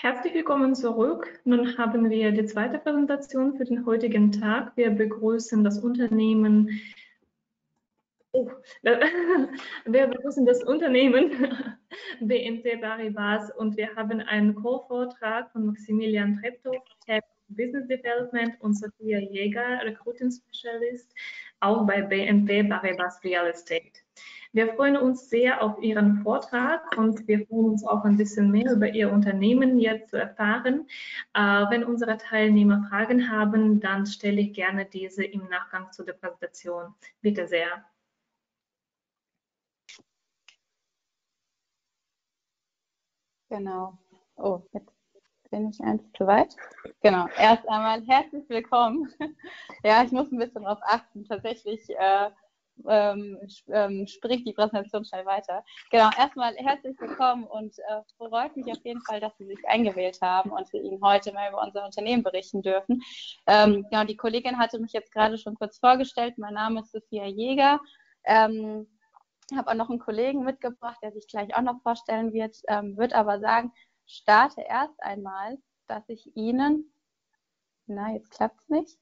Herzlich willkommen zurück. Nun haben wir die zweite Präsentation für den heutigen Tag. Wir begrüßen das Unternehmen. Oh, wir begrüßen das Unternehmen BNP Paribas und wir haben einen Co-Vortrag von Maximilian Treptow, Business Development und Sophia Jäger, Recruiting Specialist, auch bei BNP Paribas Real Estate. Wir freuen uns sehr auf Ihren Vortrag und wir freuen uns auch ein bisschen mehr über Ihr Unternehmen jetzt zu erfahren. Äh, wenn unsere Teilnehmer Fragen haben, dann stelle ich gerne diese im Nachgang zu der Präsentation. Bitte sehr. Genau. Oh, jetzt bin ich eins zu weit. Genau. Erst einmal herzlich willkommen. Ja, ich muss ein bisschen darauf achten. Tatsächlich äh, ähm, ähm, spricht die Präsentation schnell weiter. Genau, erstmal herzlich willkommen und äh, freut mich auf jeden Fall, dass Sie sich eingewählt haben und wir Ihnen heute mal über unser Unternehmen berichten dürfen. Ähm, genau, die Kollegin hatte mich jetzt gerade schon kurz vorgestellt. Mein Name ist Sophia Jäger. Ähm, ich habe auch noch einen Kollegen mitgebracht, der sich gleich auch noch vorstellen wird, ähm, wird aber sagen, starte erst einmal, dass ich Ihnen, na, jetzt klappt es nicht,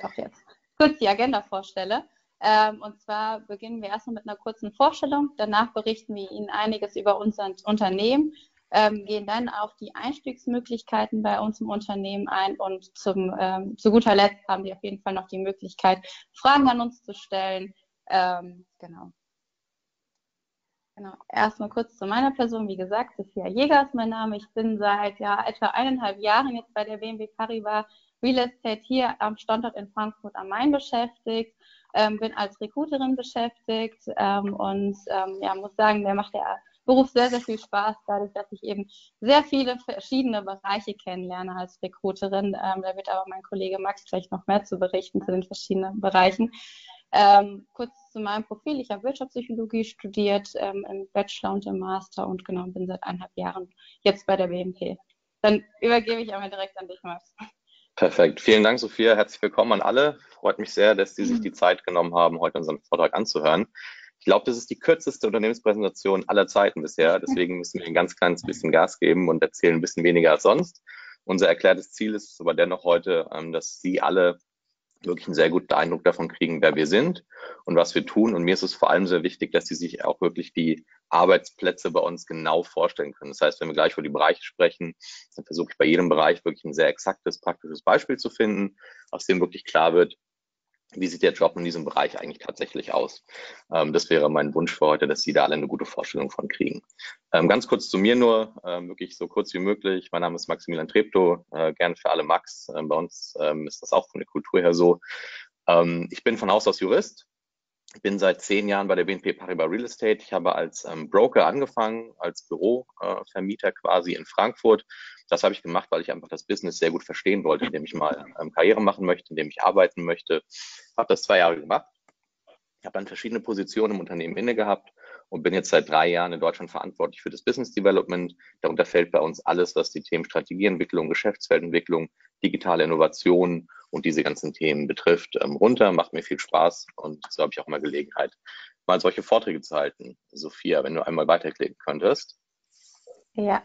doch jetzt, kurz die Agenda vorstelle. Ähm, und zwar beginnen wir erstmal mit einer kurzen Vorstellung. Danach berichten wir Ihnen einiges über unser Unternehmen, ähm, gehen dann auf die Einstiegsmöglichkeiten bei uns im Unternehmen ein und zum, ähm, zu guter Letzt haben Sie auf jeden Fall noch die Möglichkeit, Fragen an uns zu stellen. Ähm, genau. Genau. Erstmal kurz zu meiner Person. Wie gesagt, Sophia Jäger ist mein Name. Ich bin seit ja, etwa eineinhalb Jahren jetzt bei der BMW Paribas Real Estate hier am Standort in Frankfurt am Main beschäftigt ähm, bin als Recruiterin beschäftigt ähm, und ähm, ja, muss sagen, mir macht der Beruf sehr, sehr viel Spaß, dadurch, dass ich eben sehr viele verschiedene Bereiche kennenlerne als Recruiterin. Ähm, da wird aber mein Kollege Max vielleicht noch mehr zu berichten zu den verschiedenen Bereichen. Ähm, kurz zu meinem Profil. Ich habe Wirtschaftspsychologie studiert, ähm, im Bachelor und im Master und genau bin seit eineinhalb Jahren jetzt bei der BNP. Dann übergebe ich einmal direkt an dich, Max. Perfekt. Vielen Dank, Sophia. Herzlich willkommen an alle. Freut mich sehr, dass Sie sich die Zeit genommen haben, heute unseren Vortrag anzuhören. Ich glaube, das ist die kürzeste Unternehmenspräsentation aller Zeiten bisher. Deswegen müssen wir ein ganz kleines bisschen Gas geben und erzählen ein bisschen weniger als sonst. Unser erklärtes Ziel ist aber dennoch heute, ähm, dass Sie alle wirklich einen sehr guten Eindruck davon kriegen, wer wir sind und was wir tun. Und mir ist es vor allem sehr wichtig, dass Sie sich auch wirklich die Arbeitsplätze bei uns genau vorstellen können. Das heißt, wenn wir gleich über die Bereiche sprechen, dann versuche ich bei jedem Bereich wirklich ein sehr exaktes, praktisches Beispiel zu finden, aus dem wirklich klar wird, wie sieht der Job in diesem Bereich eigentlich tatsächlich aus? Ähm, das wäre mein Wunsch für heute, dass Sie da alle eine gute Vorstellung von kriegen. Ähm, ganz kurz zu mir nur, ähm, wirklich so kurz wie möglich. Mein Name ist Maximilian Treptow, äh, gerne für alle Max. Ähm, bei uns ähm, ist das auch von der Kultur her so. Ähm, ich bin von Haus aus Jurist, bin seit zehn Jahren bei der BNP Paribas Real Estate. Ich habe als ähm, Broker angefangen, als Bürovermieter äh, quasi in Frankfurt. Das habe ich gemacht, weil ich einfach das Business sehr gut verstehen wollte, indem ich mal ähm, Karriere machen möchte, indem ich arbeiten möchte. Habe das zwei Jahre gemacht. Ich habe dann verschiedene Positionen im Unternehmen inne gehabt und bin jetzt seit drei Jahren in Deutschland verantwortlich für das Business Development. Darunter fällt bei uns alles, was die Themen Strategieentwicklung, Geschäftsfeldentwicklung, digitale Innovation und diese ganzen Themen betrifft, ähm, runter. Macht mir viel Spaß und so habe ich auch mal Gelegenheit, mal solche Vorträge zu halten. Sophia, wenn du einmal weiterklicken könntest. Ja.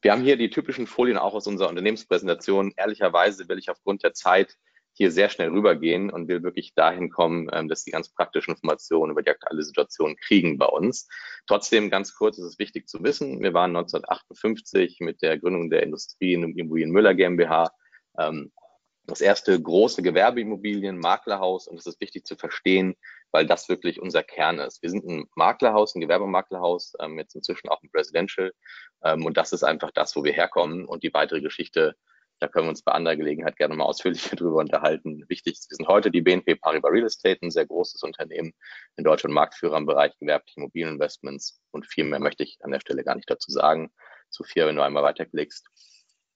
Wir haben hier die typischen Folien auch aus unserer Unternehmenspräsentation. Ehrlicherweise will ich aufgrund der Zeit hier sehr schnell rübergehen und will wirklich dahin kommen, ähm, dass die ganz praktischen Informationen über die aktuelle Situation kriegen bei uns. Trotzdem ganz kurz ist es wichtig zu wissen, wir waren 1958 mit der Gründung der Industrie in Immobilien Müller GmbH ähm, das erste große Gewerbeimmobilien, Maklerhaus und es ist wichtig zu verstehen, weil das wirklich unser Kern ist. Wir sind ein Maklerhaus, ein Gewerbemaklerhaus, ähm, jetzt inzwischen auch ein Residential ähm, und das ist einfach das, wo wir herkommen und die weitere Geschichte, da können wir uns bei anderer Gelegenheit gerne mal ausführlicher drüber unterhalten. Wichtig ist, wir sind heute die BNP Paribas Real Estate, ein sehr großes Unternehmen in Deutschland, Marktführer im Bereich gewerbliche Immobilieninvestments und viel mehr möchte ich an der Stelle gar nicht dazu sagen. Sophia, wenn du einmal weiterklickst.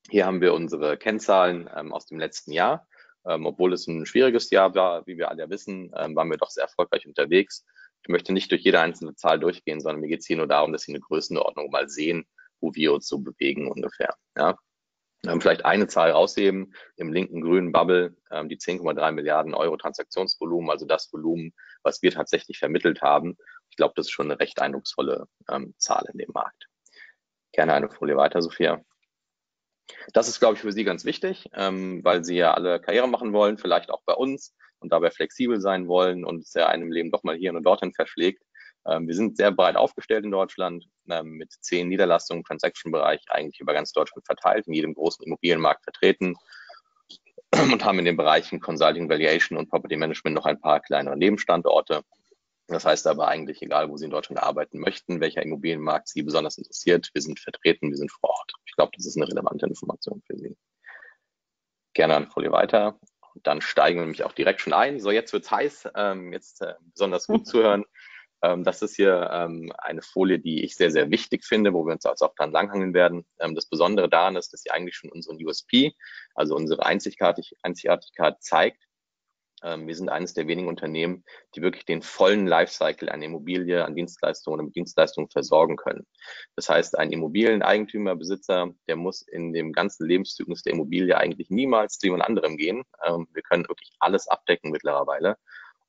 Hier haben wir unsere Kennzahlen ähm, aus dem letzten Jahr. Ähm, obwohl es ein schwieriges Jahr war, wie wir alle wissen, ähm, waren wir doch sehr erfolgreich unterwegs. Ich möchte nicht durch jede einzelne Zahl durchgehen, sondern mir geht es hier nur darum, dass Sie eine Größenordnung mal sehen, wo wir uns so bewegen ungefähr. Ja. Ähm, vielleicht eine Zahl rausheben, im linken grünen Bubble ähm, die 10,3 Milliarden Euro Transaktionsvolumen, also das Volumen, was wir tatsächlich vermittelt haben. Ich glaube, das ist schon eine recht eindrucksvolle ähm, Zahl in dem Markt. Gerne eine Folie weiter, Sophia. Das ist, glaube ich, für Sie ganz wichtig, ähm, weil Sie ja alle Karriere machen wollen, vielleicht auch bei uns und dabei flexibel sein wollen und es ja einem Leben doch mal hier und dorthin verschlägt. Ähm, wir sind sehr breit aufgestellt in Deutschland ähm, mit zehn Niederlassungen Transaction-Bereich eigentlich über ganz Deutschland verteilt, in jedem großen Immobilienmarkt vertreten und haben in den Bereichen Consulting, Valuation und Property Management noch ein paar kleinere Nebenstandorte. Das heißt aber eigentlich, egal wo Sie in Deutschland arbeiten möchten, welcher Immobilienmarkt Sie besonders interessiert, wir sind vertreten, wir sind vor Ort. Ich glaube, das ist eine relevante Information für Sie. Gerne eine Folie weiter. Und dann steigen wir nämlich auch direkt schon ein. So, jetzt wird's heiß. Ähm, jetzt äh, besonders gut zuhören. Ähm, das ist hier ähm, eine Folie, die ich sehr, sehr wichtig finde, wo wir uns also auch dann langhangeln werden. Ähm, das Besondere daran ist, dass sie eigentlich schon unseren USP, also unsere Einzigartigkeit zeigt. Ähm, wir sind eines der wenigen Unternehmen, die wirklich den vollen Lifecycle an Immobilie, an Dienstleistungen und Dienstleistungen versorgen können. Das heißt, ein Immobilieneigentümer, Besitzer, der muss in dem ganzen Lebenszyklus der Immobilie eigentlich niemals zu jemand anderem gehen. Ähm, wir können wirklich alles abdecken mittlerweile.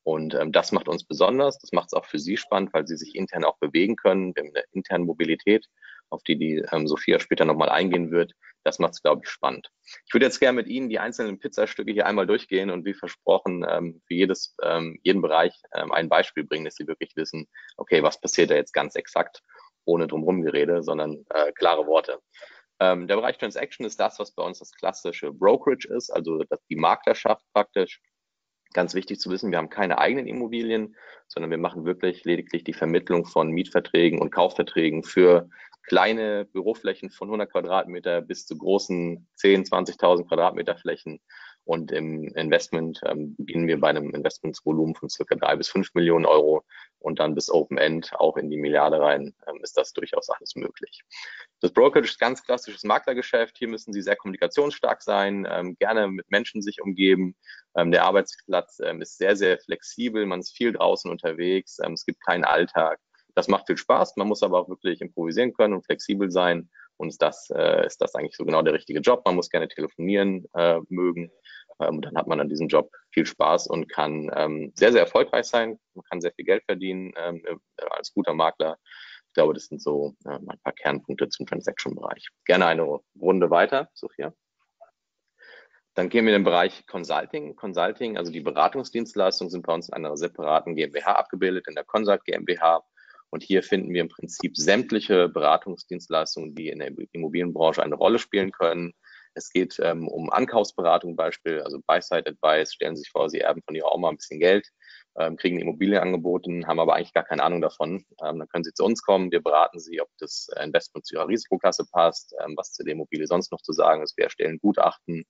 Und ähm, das macht uns besonders. Das macht es auch für Sie spannend, weil Sie sich intern auch bewegen können. Wir haben eine interne Mobilität, auf die die ähm, Sophia später nochmal eingehen wird. Das macht es, glaube ich, spannend. Ich würde jetzt gerne mit Ihnen die einzelnen Pizzastücke hier einmal durchgehen und wie versprochen ähm, für jedes, ähm, jeden Bereich ähm, ein Beispiel bringen, dass Sie wirklich wissen, okay, was passiert da jetzt ganz exakt, ohne drumherum Gerede, sondern äh, klare Worte. Ähm, der Bereich Transaction ist das, was bei uns das klassische Brokerage ist, also die Maklerschaft praktisch Ganz wichtig zu wissen, wir haben keine eigenen Immobilien, sondern wir machen wirklich lediglich die Vermittlung von Mietverträgen und Kaufverträgen für kleine Büroflächen von 100 Quadratmeter bis zu großen 10, 20.000 Quadratmeter Flächen. Und im Investment ähm, beginnen wir bei einem Investmentsvolumen von circa drei bis fünf Millionen Euro und dann bis Open End auch in die Milliarde rein ähm, ist das durchaus alles möglich. Das Brokerage ist ganz klassisches Maklergeschäft. Hier müssen Sie sehr kommunikationsstark sein, ähm, gerne mit Menschen sich umgeben. Ähm, der Arbeitsplatz ähm, ist sehr, sehr flexibel. Man ist viel draußen unterwegs. Ähm, es gibt keinen Alltag. Das macht viel Spaß. Man muss aber auch wirklich improvisieren können und flexibel sein. Und das, äh, ist das eigentlich so genau der richtige Job. Man muss gerne telefonieren äh, mögen. Ähm, dann hat man an diesem Job viel Spaß und kann ähm, sehr, sehr erfolgreich sein. Man kann sehr viel Geld verdienen ähm, äh, als guter Makler. Ich glaube, das sind so äh, ein paar Kernpunkte zum Transaction-Bereich. Gerne eine Runde weiter, Sophia. Dann gehen wir in den Bereich Consulting. Consulting, also die Beratungsdienstleistungen sind bei uns in einer separaten GmbH abgebildet, in der Consult GmbH. Und hier finden wir im Prinzip sämtliche Beratungsdienstleistungen, die in der Immobilienbranche eine Rolle spielen können. Es geht ähm, um Ankaufsberatung Beispiel, also Buy-Side Advice. Stellen Sie sich vor, Sie erben von Ihrer Oma ein bisschen Geld, ähm, kriegen eine angeboten, haben aber eigentlich gar keine Ahnung davon. Ähm, dann können Sie zu uns kommen. Wir beraten Sie, ob das Investment zu Ihrer Risikoklasse passt, ähm, was zu der Immobilie sonst noch zu sagen ist. Wir erstellen Gutachten.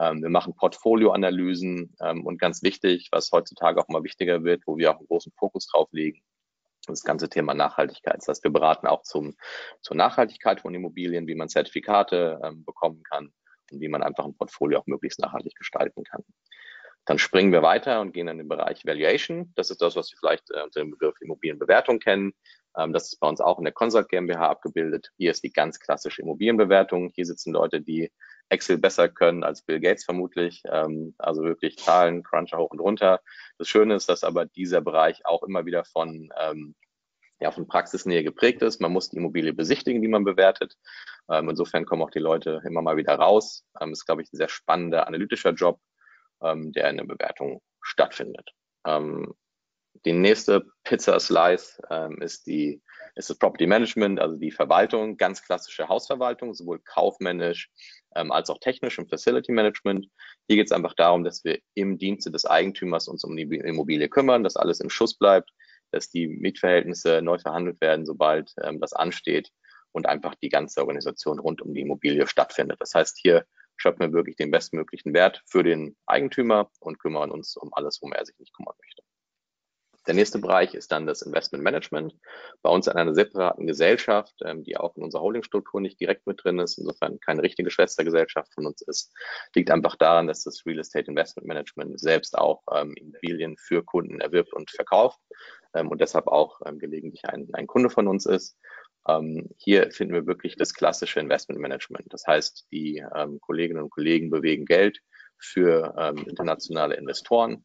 Ähm, wir machen Portfolioanalysen ähm, und ganz wichtig, was heutzutage auch mal wichtiger wird, wo wir auch einen großen Fokus drauf legen, das ganze Thema Nachhaltigkeit. Das heißt, wir beraten auch zum, zur Nachhaltigkeit von Immobilien, wie man Zertifikate ähm, bekommen kann und wie man einfach ein Portfolio auch möglichst nachhaltig gestalten kann. Dann springen wir weiter und gehen in den Bereich Valuation. Das ist das, was Sie vielleicht äh, unter dem Begriff Immobilienbewertung kennen. Ähm, das ist bei uns auch in der Consult GmbH abgebildet. Hier ist die ganz klassische Immobilienbewertung. Hier sitzen Leute, die Excel besser können als Bill Gates vermutlich. Ähm, also wirklich Zahlen, Cruncher hoch und runter. Das Schöne ist, dass aber dieser Bereich auch immer wieder von ähm, ja, von Praxisnähe geprägt ist. Man muss die Immobilie besichtigen, die man bewertet. Ähm, insofern kommen auch die Leute immer mal wieder raus. Ähm, ist, glaube ich, ein sehr spannender analytischer Job, ähm, der in der Bewertung stattfindet. Ähm, die nächste Pizza Slice ähm, ist die ist das Property Management, also die Verwaltung, ganz klassische Hausverwaltung, sowohl kaufmännisch ähm, als auch technisch im Facility Management. Hier geht es einfach darum, dass wir im Dienste des Eigentümers uns um die Immobilie kümmern, dass alles im Schuss bleibt, dass die Mietverhältnisse neu verhandelt werden, sobald ähm, das ansteht und einfach die ganze Organisation rund um die Immobilie stattfindet. Das heißt, hier schöpfen wir wirklich den bestmöglichen Wert für den Eigentümer und kümmern uns um alles, worum er sich nicht kümmern möchte. Der nächste Bereich ist dann das Investment Management. Bei uns in einer separaten Gesellschaft, ähm, die auch in unserer Holdingstruktur nicht direkt mit drin ist, insofern keine richtige Schwestergesellschaft von uns ist, liegt einfach daran, dass das Real Estate Investment Management selbst auch ähm, Immobilien für Kunden erwirbt und verkauft ähm, und deshalb auch ähm, gelegentlich ein, ein Kunde von uns ist. Ähm, hier finden wir wirklich das klassische Investment Management. Das heißt, die ähm, Kolleginnen und Kollegen bewegen Geld für ähm, internationale Investoren.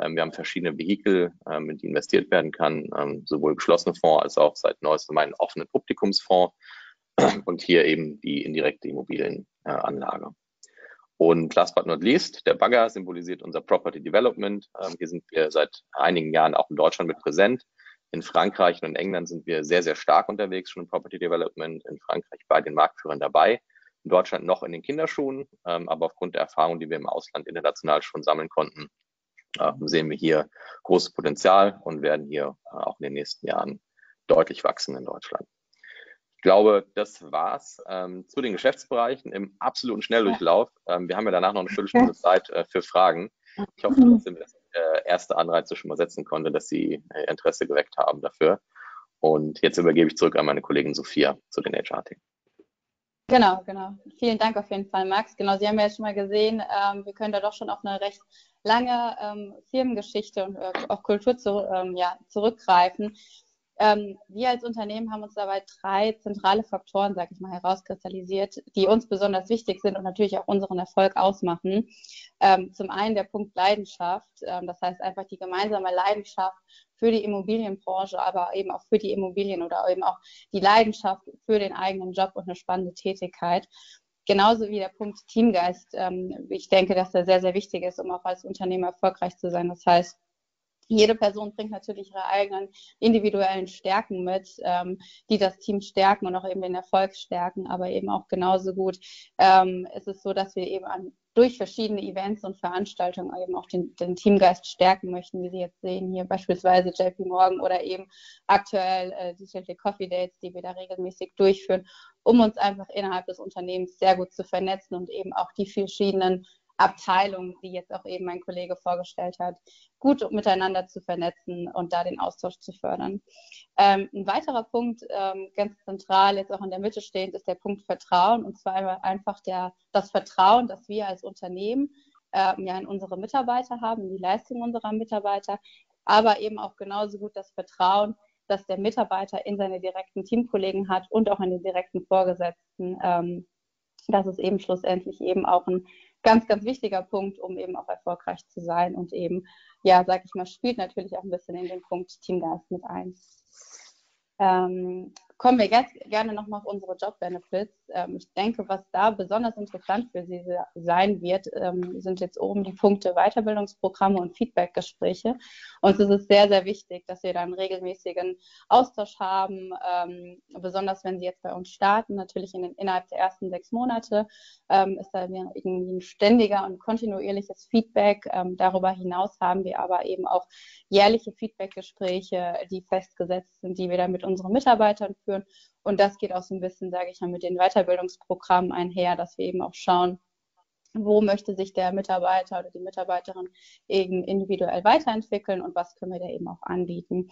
Ähm, wir haben verschiedene Vehikel, ähm, in die investiert werden kann, ähm, sowohl geschlossene Fonds als auch seit neuestem einen offenen Publikumsfonds. und hier eben die indirekte Immobilienanlage. Und last but not least, der Bagger symbolisiert unser Property Development. Ähm, hier sind wir seit einigen Jahren auch in Deutschland mit präsent. In Frankreich und in England sind wir sehr, sehr stark unterwegs schon im Property Development. In Frankreich bei den Marktführern dabei. In Deutschland noch in den Kinderschuhen, ähm, aber aufgrund der Erfahrung, die wir im Ausland international schon sammeln konnten, äh, sehen wir hier großes Potenzial und werden hier äh, auch in den nächsten Jahren deutlich wachsen in Deutschland. Ich glaube, das war's ähm, zu den Geschäftsbereichen im absoluten Schnelldurchlauf. Ähm, wir haben ja danach noch eine Viertelstunde Zeit äh, für Fragen. Ich hoffe trotzdem, dass der erste Anreiz schon mal setzen konnte, dass Sie äh, Interesse geweckt haben dafür. Und jetzt übergebe ich zurück an meine Kollegin Sophia zu den HR-Themen. Genau, genau. Vielen Dank auf jeden Fall, Max. Genau, Sie haben ja jetzt schon mal gesehen, ähm, wir können da doch schon auf eine recht lange ähm, Firmengeschichte und äh, auch Kultur zu, ähm, ja, zurückgreifen. Ähm, wir als Unternehmen haben uns dabei drei zentrale Faktoren, sage ich mal, herauskristallisiert, die uns besonders wichtig sind und natürlich auch unseren Erfolg ausmachen. Ähm, zum einen der Punkt Leidenschaft, ähm, das heißt einfach die gemeinsame Leidenschaft für die Immobilienbranche, aber eben auch für die Immobilien oder eben auch die Leidenschaft für den eigenen Job und eine spannende Tätigkeit. Genauso wie der Punkt Teamgeist. Ähm, ich denke, dass der sehr, sehr wichtig ist, um auch als Unternehmer erfolgreich zu sein. Das heißt, jede Person bringt natürlich ihre eigenen individuellen Stärken mit, ähm, die das Team stärken und auch eben den Erfolg stärken, aber eben auch genauso gut ähm, ist es so, dass wir eben an, durch verschiedene Events und Veranstaltungen eben auch den, den, Teamgeist stärken möchten, wie Sie jetzt sehen, hier beispielsweise JP Morgan oder eben aktuell äh, Digital Coffee Dates, die wir da regelmäßig durchführen, um uns einfach innerhalb des Unternehmens sehr gut zu vernetzen und eben auch die verschiedenen Abteilungen, die jetzt auch eben mein Kollege vorgestellt hat, gut miteinander zu vernetzen und da den Austausch zu fördern. Ähm, ein weiterer Punkt, ähm, ganz zentral, jetzt auch in der Mitte stehend, ist der Punkt Vertrauen. Und zwar einfach der, das Vertrauen, dass wir als Unternehmen ähm, ja in unsere Mitarbeiter haben, in die Leistung unserer Mitarbeiter, aber eben auch genauso gut das Vertrauen, dass der Mitarbeiter in seine direkten Teamkollegen hat und auch in den direkten Vorgesetzten. Ähm, das ist eben schlussendlich eben auch ein ganz, ganz wichtiger Punkt, um eben auch erfolgreich zu sein und eben, ja, sag ich mal, spielt natürlich auch ein bisschen in den Punkt Teamgeist mit ein. Ähm, kommen wir jetzt gerne nochmal auf unsere Job-Benefits. Ähm, ich denke, was da besonders interessant für Sie sein wird, ähm, sind jetzt oben die Punkte Weiterbildungsprogramme und Feedbackgespräche. Uns ist es sehr, sehr wichtig, dass wir da einen regelmäßigen Austausch haben, ähm, besonders wenn Sie jetzt bei uns starten, natürlich in den, innerhalb der ersten sechs Monate ähm, ist da irgendwie ein ständiger und kontinuierliches Feedback. Ähm, darüber hinaus haben wir aber eben auch jährliche Feedbackgespräche, die festgesetzt sind, die wir dann mit unseren Mitarbeitern. Und das geht auch so ein bisschen, sage ich mal, mit den Weiterbildungsprogrammen einher, dass wir eben auch schauen, wo möchte sich der Mitarbeiter oder die Mitarbeiterin eben individuell weiterentwickeln und was können wir da eben auch anbieten.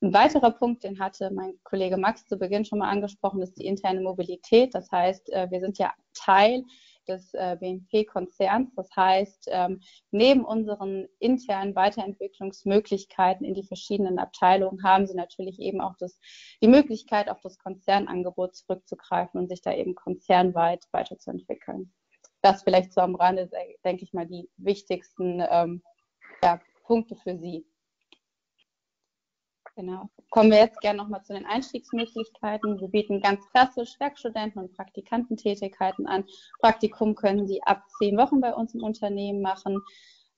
Ein weiterer Punkt, den hatte mein Kollege Max zu Beginn schon mal angesprochen, ist die interne Mobilität. Das heißt, äh, wir sind ja Teil des äh, BNP-Konzerns. Das heißt, ähm, neben unseren internen Weiterentwicklungsmöglichkeiten in die verschiedenen Abteilungen haben sie natürlich eben auch das, die Möglichkeit, auf das Konzernangebot zurückzugreifen und sich da eben konzernweit weiterzuentwickeln. Das vielleicht so am Rande, denke ich mal, die wichtigsten ähm, ja, Punkte für Sie. Genau. Kommen wir jetzt gerne nochmal zu den Einstiegsmöglichkeiten. Wir bieten ganz klassisch Werkstudenten- und Praktikantentätigkeiten an. Praktikum können Sie ab zehn Wochen bei uns im Unternehmen machen.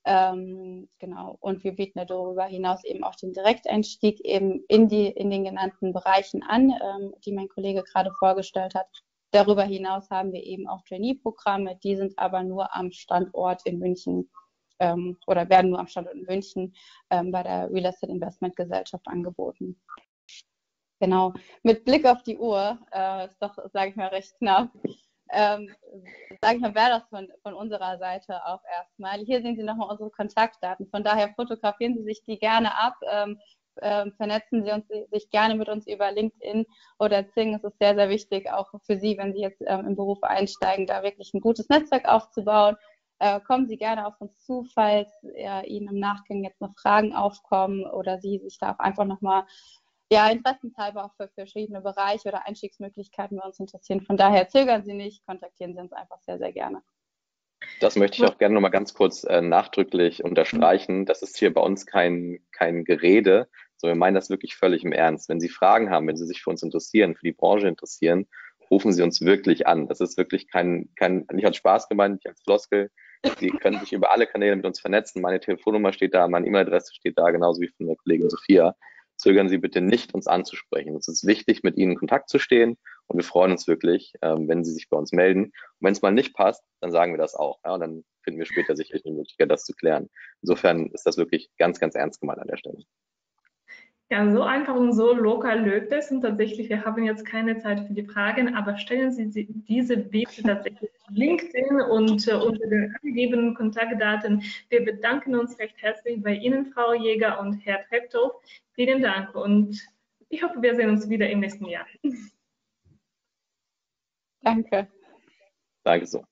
Ähm, genau. Und wir bieten darüber hinaus eben auch den Direkteinstieg eben in die, in den genannten Bereichen an, ähm, die mein Kollege gerade vorgestellt hat. Darüber hinaus haben wir eben auch Trainee-Programme, die sind aber nur am Standort in München ähm, oder werden nur am Standort in München ähm, bei der Real Estate Investment Gesellschaft angeboten. Genau. Mit Blick auf die Uhr, äh, ist doch, sage ich mal, recht knapp. Ähm, sage ich mal, wäre das von, von unserer Seite auch erstmal. Hier sehen Sie nochmal unsere Kontaktdaten. Von daher fotografieren Sie sich die gerne ab. Ähm, äh, vernetzen Sie uns, sich gerne mit uns über LinkedIn oder Zing. Es ist sehr, sehr wichtig, auch für Sie, wenn Sie jetzt ähm, im Beruf einsteigen, da wirklich ein gutes Netzwerk aufzubauen, äh, kommen Sie gerne auf uns zu, falls äh, Ihnen im Nachgang jetzt noch Fragen aufkommen oder Sie sich da auch einfach nochmal ja, interessenshalber auch für verschiedene Bereiche oder Einstiegsmöglichkeiten bei uns interessieren. Von daher zögern Sie nicht, kontaktieren Sie uns einfach sehr, sehr gerne. Das möchte ich auch gerne nochmal ganz kurz äh, nachdrücklich unterstreichen. Das ist hier bei uns kein, kein Gerede, sondern wir meinen das wirklich völlig im Ernst. Wenn Sie Fragen haben, wenn Sie sich für uns interessieren, für die Branche interessieren rufen Sie uns wirklich an. Das ist wirklich kein, kein nicht als Spaß gemeint, nicht als Floskel. Sie können sich über alle Kanäle mit uns vernetzen. Meine Telefonnummer steht da, meine E-Mail-Adresse steht da, genauso wie von der Kollegin Sophia. Zögern Sie bitte nicht, uns anzusprechen. Es ist wichtig, mit Ihnen in Kontakt zu stehen und wir freuen uns wirklich, ähm, wenn Sie sich bei uns melden. Und wenn es mal nicht passt, dann sagen wir das auch. Ja, und dann finden wir später sicherlich eine Möglichkeit, das zu klären. Insofern ist das wirklich ganz, ganz ernst gemeint an der Stelle. Ja, so einfach und so lokal löst es. Und tatsächlich, wir haben jetzt keine Zeit für die Fragen, aber stellen Sie diese bitte tatsächlich LinkedIn und äh, unter den angegebenen Kontaktdaten. Wir bedanken uns recht herzlich bei Ihnen, Frau Jäger und Herr Treptow. Vielen Dank und ich hoffe, wir sehen uns wieder im nächsten Jahr. Danke. Danke so.